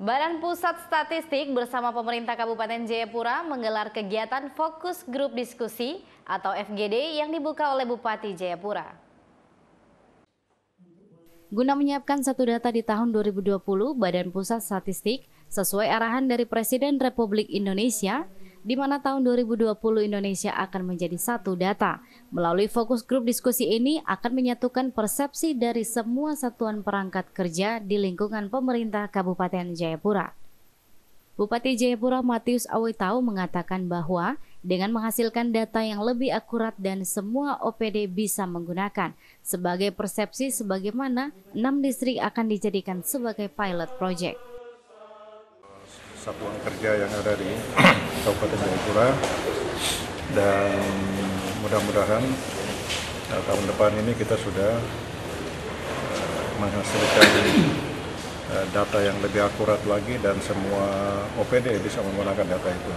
Badan Pusat Statistik bersama pemerintah Kabupaten Jayapura menggelar kegiatan fokus grup diskusi atau FGD yang dibuka oleh Bupati Jayapura. Guna menyiapkan satu data di tahun 2020, Badan Pusat Statistik sesuai arahan dari Presiden Republik Indonesia di mana tahun 2020 Indonesia akan menjadi satu data. Melalui fokus grup diskusi ini akan menyatukan persepsi dari semua satuan perangkat kerja di lingkungan pemerintah Kabupaten Jayapura. Bupati Jayapura Matius Awitau mengatakan bahwa dengan menghasilkan data yang lebih akurat dan semua OPD bisa menggunakan sebagai persepsi sebagaimana enam distrik akan dijadikan sebagai pilot project satuan kerja yang ada di Kabupaten Jayapura. Dan mudah-mudahan uh, tahun depan ini kita sudah uh, menghasilkan uh, data yang lebih akurat lagi dan semua OPD bisa menggunakan data itu.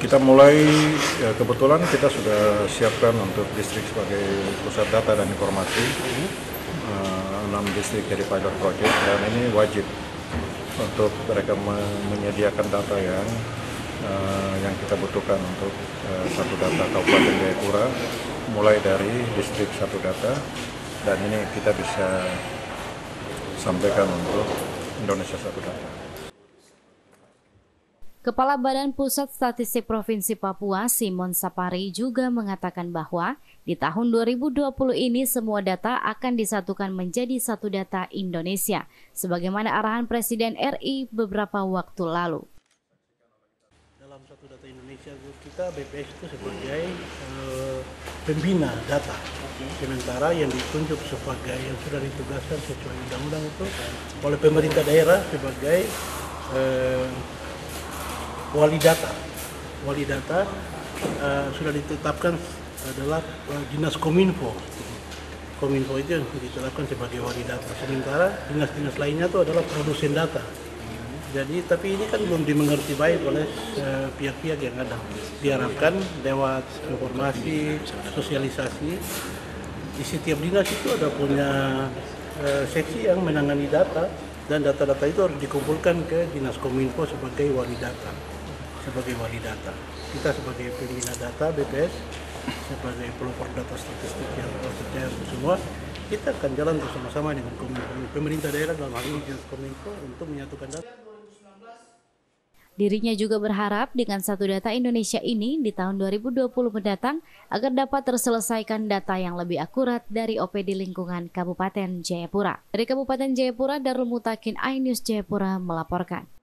Kita mulai ya kebetulan kita sudah siapkan untuk distrik sebagai pusat data dan informasi enam uh, distrik dari pilot project dan ini wajib untuk mereka menyediakan data yang uh, yang kita butuhkan untuk uh, satu data Kabupaten Jayapura mulai dari distrik satu data dan ini kita bisa sampaikan untuk Indonesia satu data. Kepala Badan Pusat Statistik Provinsi Papua, Simon Sapari, juga mengatakan bahwa di tahun 2020 ini semua data akan disatukan menjadi satu data Indonesia, sebagaimana arahan Presiden RI beberapa waktu lalu. Dalam satu data Indonesia kita BPS itu sebagai uh, pembina data, sementara yang ditunjuk sebagai yang sudah ditugaskan sesuai undang-undang itu oleh pemerintah daerah sebagai uh, wali data. Wali data uh, sudah ditetapkan adalah uh, dinas kominfo. Kominfo itu yang ditetapkan sebagai wali data. Sementara dinas-dinas lainnya itu adalah produsen data. Jadi tapi ini kan belum dimengerti baik oleh eh, pihak-pihak uh, yang ada. Diharapkan lewat informasi, sosialisasi di setiap dinas itu ada punya uh, seksi yang menangani data dan data-data itu harus dikumpulkan ke dinas kominfo sebagai wali data sebagai wali data. Kita sebagai pembina data BPS, sebagai pelopor data statistik yang percaya semua, kita akan jalan bersama-sama dengan pemerintah daerah dalam hal ini Kominfo untuk menyatukan data. Dirinya juga berharap dengan satu data Indonesia ini di tahun 2020 mendatang agar dapat terselesaikan data yang lebih akurat dari OPD lingkungan Kabupaten Jayapura. Dari Kabupaten Jayapura, Darul Mutakin iNews Jayapura melaporkan.